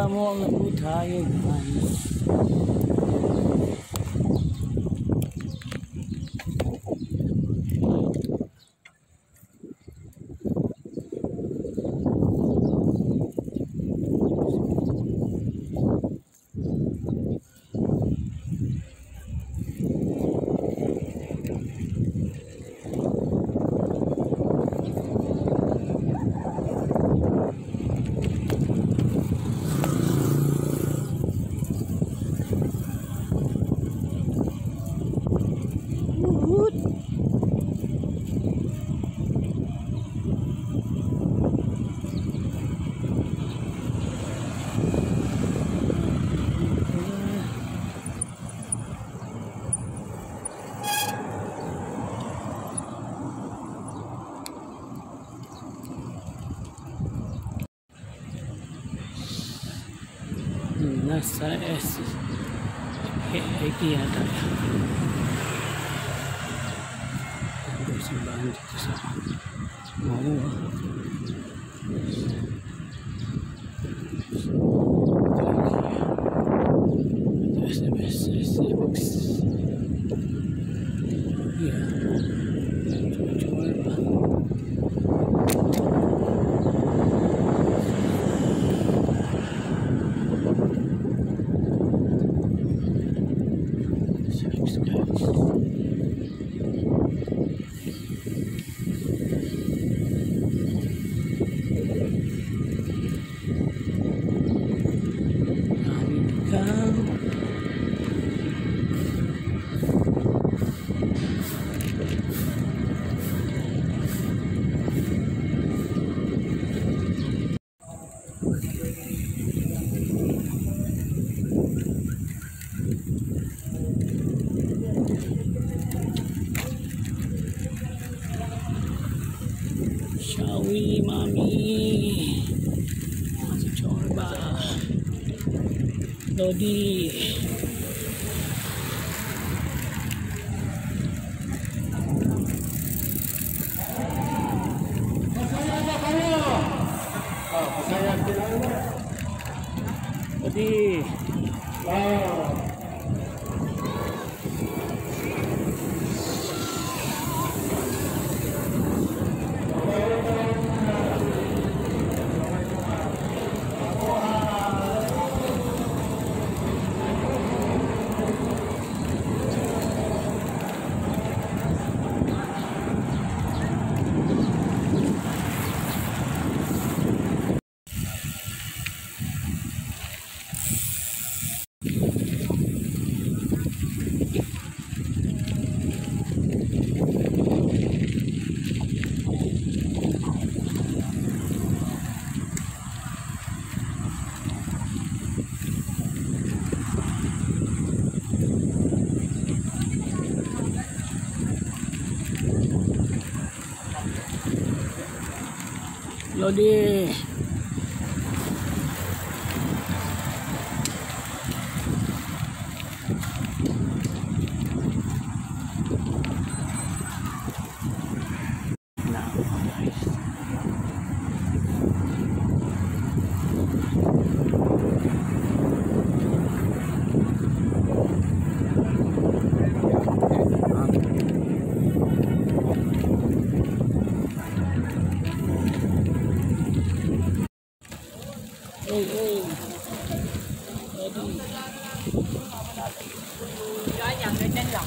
I'm on the Salamu alaikum. nessa essa, é atrás. Dois bandidos. Uma Ah, Jadi Jadi, wow. 老弟 ôi ôi. Để đi. Cho nhận cái chân lọc.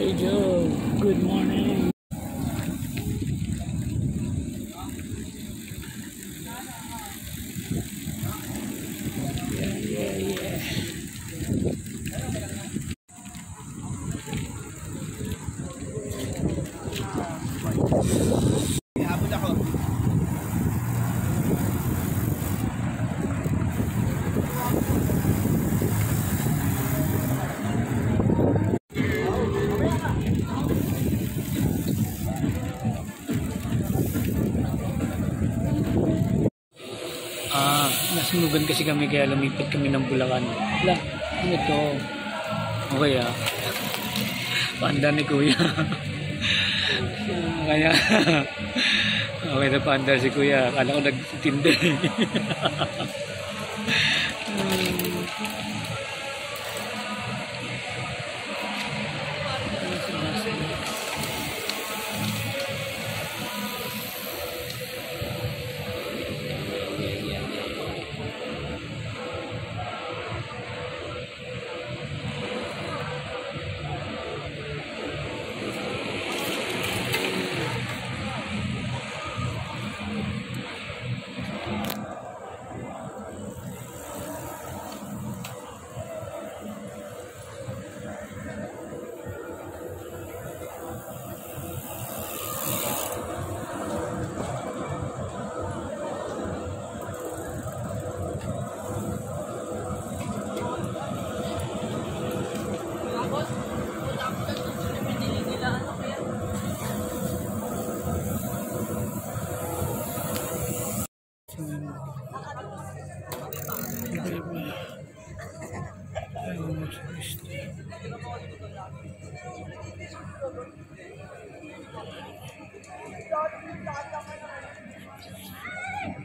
Hey Joe, good morning. Nasunugan kasi kami kaya lumipat kami ng Bulacan. Wala, ano to? Okay ah. Panda ni Kuya. kaya, okay na panda si Kuya. Akala ko nagtindi. Thank you.